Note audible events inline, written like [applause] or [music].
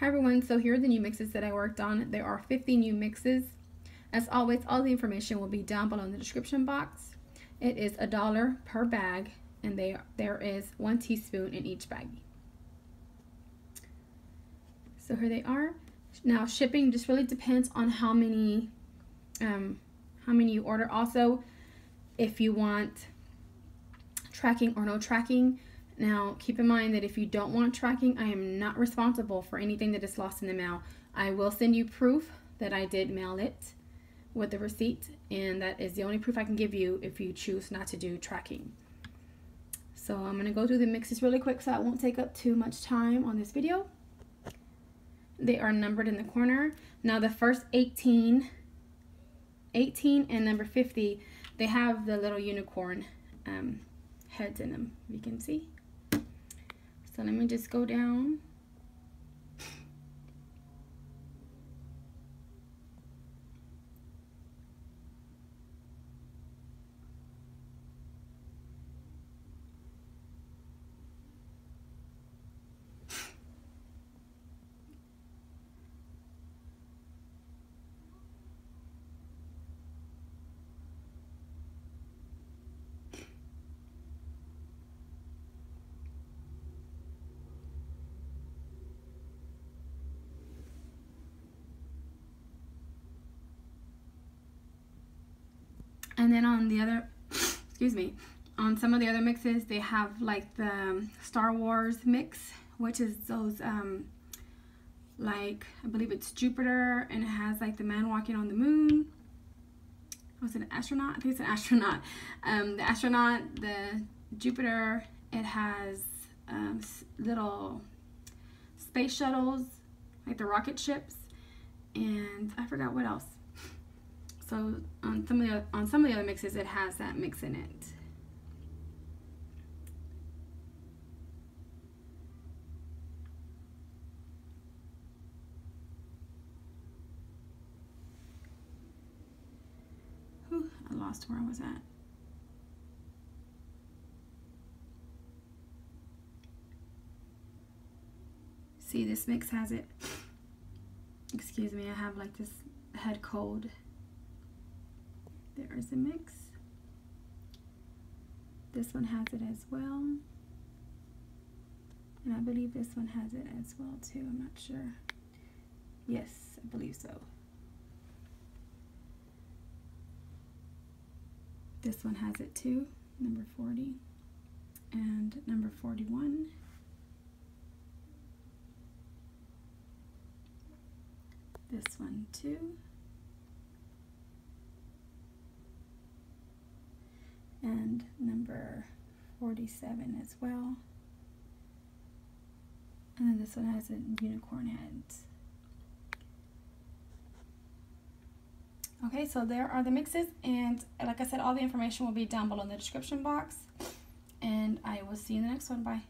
Hi everyone, so here are the new mixes that I worked on. There are 50 new mixes. As always, all the information will be down below in the description box. It is a dollar per bag and they, there is one teaspoon in each bag. So here they are. Now shipping just really depends on how many um, how many you order. Also, if you want tracking or no tracking, now, keep in mind that if you don't want tracking, I am not responsible for anything that is lost in the mail. I will send you proof that I did mail it with the receipt, and that is the only proof I can give you if you choose not to do tracking. So I'm going to go through the mixes really quick so I won't take up too much time on this video. They are numbered in the corner. Now the first 18, 18 and number 50, they have the little unicorn um, heads in them, you can see. So let me just go down And then on the other, [coughs] excuse me, on some of the other mixes, they have like the um, Star Wars mix, which is those, um, like, I believe it's Jupiter, and it has like the man walking on the moon. Was it an astronaut? I think it's an [laughs] astronaut. Um, the astronaut, the Jupiter, it has um, little space shuttles, like the rocket ships, and I forgot what else. So on some of the on some of the other mixes, it has that mix in it. Whew, I lost where I was at. See, this mix has it. [laughs] Excuse me, I have like this head cold. There's a mix. This one has it as well. And I believe this one has it as well too. I'm not sure. Yes, I believe so. This one has it too, number 40 and number 41. This one too. And number 47 as well. And then this one has a unicorn head. Okay, so there are the mixes, and like I said, all the information will be down below in the description box. And I will see you in the next one. Bye.